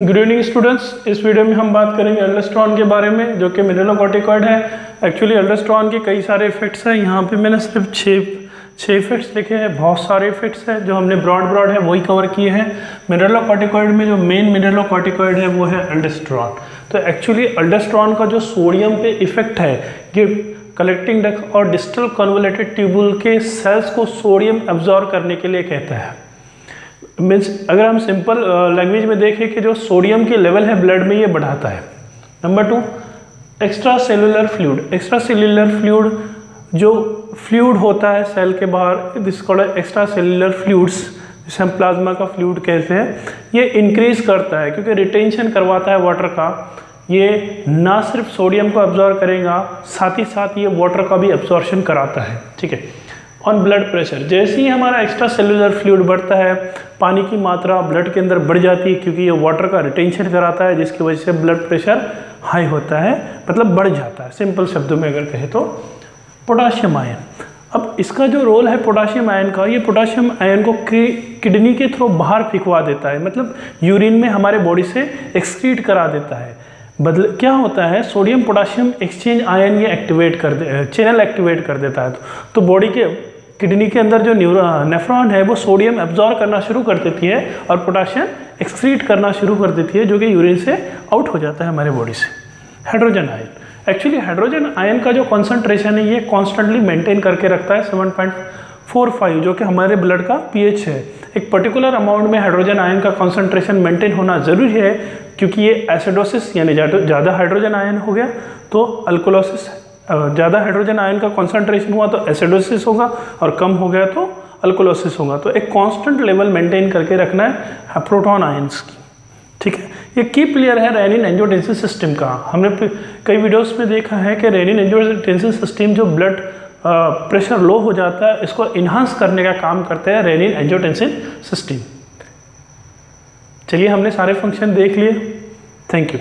Good evening students इस video में हम बात करेंगे अल्डोस्ट्रॉन के बारे में, जो कि मिनरलोकॉर्टिकॉइड है। एक्चुअली अल्डोस्ट्रॉन के कई सारे इफेक्ट्स हैं। यहाँ पे मैंने सिर्फ़ छः छः इफेक्ट्स लिखे हैं। बहुत सारे इफेक्ट्स हैं, जो हमने ब्रॉड ब्रॉड है, वही कवर किए हैं। मिनरलोकॉर्टिकॉइड में जो मेन मिनरलोकॉर्टिकॉइड है, वो है अल्डोस्ट्रॉन तो एक्चुअली अल्डोस्ट्रॉन का जो सोडियम पे इफ़ेक्ट है, ये कलेक्टिंग डक और डिस्टल कन्वलेटेड ट्यूबुल के सेल्स को सोडियम एब्जॉर्व करने के लिए कहता है। मीन्स अगर हम सिंपल लैंग्वेज में देखें कि जो सोडियम की लेवल है ब्लड में, ये बढ़ाता है। Number two extra cellular fluid extra cellular fluid जो फ्लूड होता है सेल के बाहर this called extra cellular fluids जिसे हम प्लाज्मा का फ्लूड कहते हैं, ये इंक्रीज करता है, क्योंकि रिटेंशन करवाता है वाटर का। ये ना सिर्फ़ सोडियम को एब्जॉर्व करेगा, साथ ही साथ ये वाटर का भी एब्जॉर्शन कराता है, ठीक है? ऑन ब्लड प्रेशर जैसे ही हमारा एक्स्ट्रा सेलुलर फ्लूड बढ़ता है, पानी की मात्रा ब्लड के अंदर बढ़ जाती है क्योंकि ये वाटर का रिटेंशन कराता है, जिसकी वजह से ब्लड प्रेशर हाई होता है मतलब बढ़ जाता है। सिंपल शब्दों में अगर कहें तो पोटाशियम आयन अब इसका जो रोल है पोटाशियम आयन का, ये पोटाशियम आयन को किडनी के थ्रू बाहर फिकवा देता है मतलब यूरिन में हमारे बॉडी से एक्सक्रीट करा देता है। बदल क्या होता है? सोडियम पोटाशियम एक्सचेंज आयन ये एक्टिवेट कर दे चैनल एक्टिवेट कर देता है। तो बॉडी के किडनी के अंदर जो न्यूरो नेफ्रॉन है, वो सोडियम एब्जॉर्व करना शुरू कर देती है और पोटाशियम एक्सक्रीट करना शुरू कर देती है, जो कि यूरिन से आउट हो जाता है हमारे बॉडी से। Hydrogen ion actually hydrogen ion का जो कॉन्सेंट्रेशन है, ये कॉन्स्टेंटली मेंटेन करके रखता है सेवन पॉइंट फोर फाइव जो कि हमारे ब्लड का पीएच है। एक पर्टिकुलर अमाउंट में हाइड्रोजन आयन का कॉन्सेंट्रेशन मेंटेन होना ज़रूरी है, क्योंकि ये एसिडोसिस यानी ज़्यादा हाइड्रोजन आयन हो गया तो अल्कोलोसिस ज़्यादा हाइड्रोजन आयन का कॉन्सेंट्रेशन हुआ तो एसिडोसिस होगा और कम हो गया तो अल्कोलोसिस होगा। तो एक कांस्टेंट लेवल मेंटेन करके रखना है प्रोटॉन आयंस की। ठीक है? ये की प्लेयर है रेनिन एंजियोटेंसिन सिस्टम का। हमने कई वीडियोस में देखा है कि रेनिन एंजियोटेंसिन सिस्टम जो ब्लड प्रेशर लो हो जाता है, इसको इन्हांस करने का काम करते हैं रेनिन एंजियोटेंसिन सिस्टम चलिए हमने सारे फ़ंक्शन देख लिए। Thank you